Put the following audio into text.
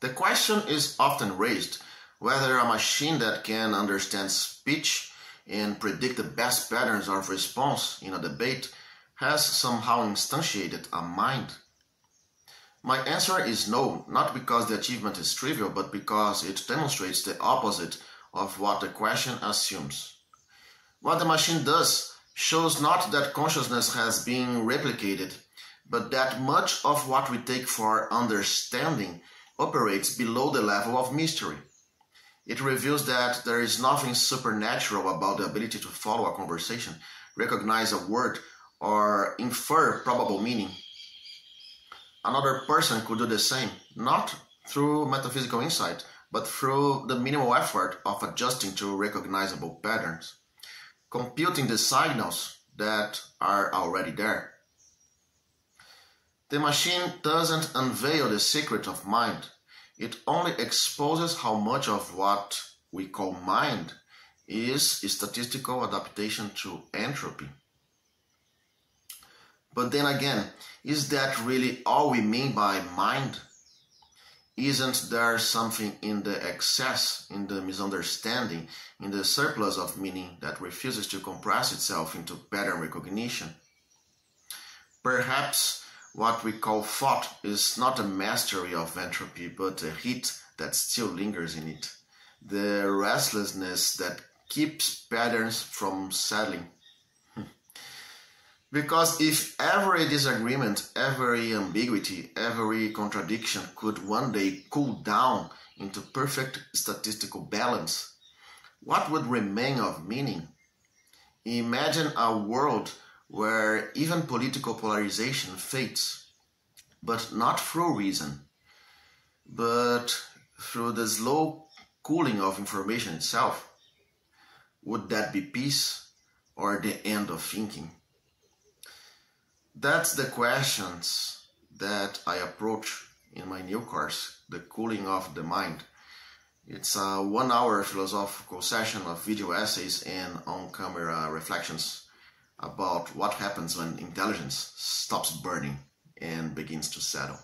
The question is often raised whether a machine that can understand speech and predict the best patterns of response in a debate has somehow instantiated a mind. My answer is no, not because the achievement is trivial, but because it demonstrates the opposite of what the question assumes. What the machine does shows not that consciousness has been replicated, but that much of what we take for understanding operates below the level of mystery. It reveals that there is nothing supernatural about the ability to follow a conversation, recognize a word, or infer probable meaning. Another person could do the same, not through metaphysical insight, but through the minimal effort of adjusting to recognizable patterns, computing the signals that are already there. The machine doesn't unveil the secret of mind. It only exposes how much of what we call mind is statistical adaptation to entropy. But then again, is that really all we mean by mind? Isn't there something in the excess, in the misunderstanding, in the surplus of meaning that refuses to compress itself into pattern recognition? Perhaps what we call thought is not a mastery of entropy, but a heat that still lingers in it. The restlessness that keeps patterns from settling. Hmm. Because if every disagreement, every ambiguity, every contradiction could one day cool down into perfect statistical balance, what would remain of meaning? Imagine a world where even political polarization fades, but not through reason, but through the slow cooling of information itself. Would that be peace or the end of thinking? That's the questions that I approach in my new course, The Cooling of the Mind. It's a one hour philosophical session of video essays and on camera reflections about what happens when intelligence stops burning and begins to settle.